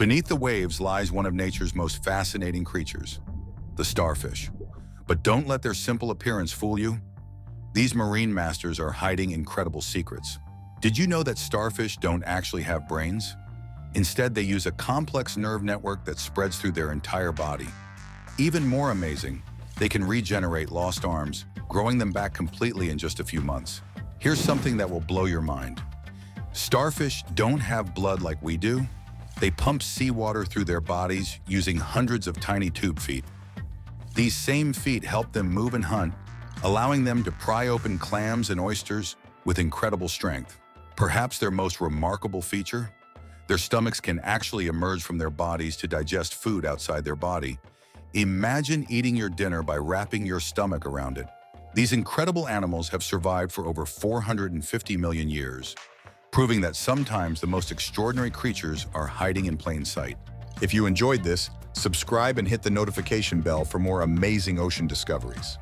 Beneath the waves lies one of nature's most fascinating creatures, the starfish. But don't let their simple appearance fool you. These marine masters are hiding incredible secrets. Did you know that starfish don't actually have brains? Instead, they use a complex nerve network that spreads through their entire body. Even more amazing, they can regenerate lost arms, growing them back completely in just a few months. Here's something that will blow your mind. Starfish don't have blood like we do. They pump seawater through their bodies using hundreds of tiny tube feet. These same feet help them move and hunt, allowing them to pry open clams and oysters with incredible strength. Perhaps their most remarkable feature? Their stomachs can actually emerge from their bodies to digest food outside their body. Imagine eating your dinner by wrapping your stomach around it. These incredible animals have survived for over 450 million years, proving that sometimes the most extraordinary creatures are hiding in plain sight. If you enjoyed this, subscribe and hit the notification bell for more amazing ocean discoveries.